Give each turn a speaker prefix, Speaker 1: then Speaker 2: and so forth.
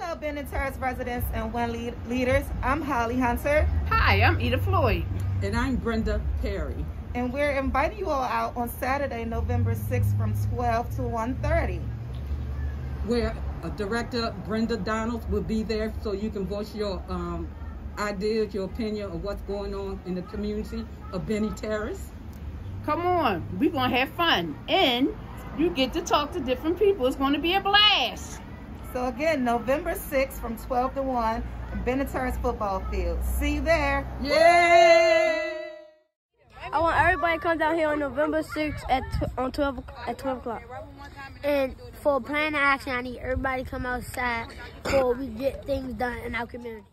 Speaker 1: Hello, Benning Terrace residents and WIN lead leaders. I'm Holly Hunter.
Speaker 2: Hi, I'm Eda Floyd.
Speaker 3: And I'm Brenda Perry.
Speaker 1: And we're inviting you all out on Saturday, November 6th from 12 to 1.30.
Speaker 3: Where uh, Director Brenda Donalds will be there so you can voice your um, ideas, your opinion of what's going on in the community of Benning Terrace.
Speaker 2: Come on, we're going to have fun. And you get to talk to different people. It's going to be a blast.
Speaker 1: So again, November 6th from 12 to 1 in football field. See you there.
Speaker 3: Yay!
Speaker 4: I want everybody to come down here on November 6th at on 12 at 12 o'clock. And for plan action, I need everybody to come outside before we get things done in our community.